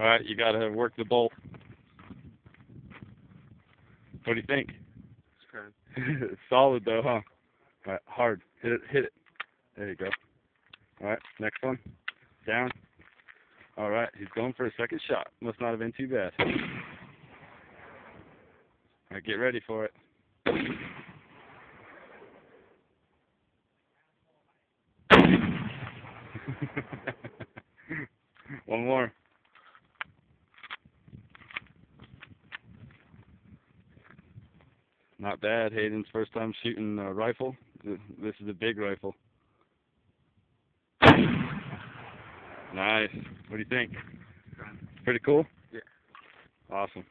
All right, you got to work the bolt. What do you think? Solid though, huh? All right, hard. Hit it, hit it. There you go. All right, next one. Down. All right, he's going for a second shot. Must not have been too bad. All right, get ready for it. One more. Not bad. Hayden's first time shooting a rifle. This is a big rifle. Nice. What do you think? Pretty cool? Yeah. Awesome.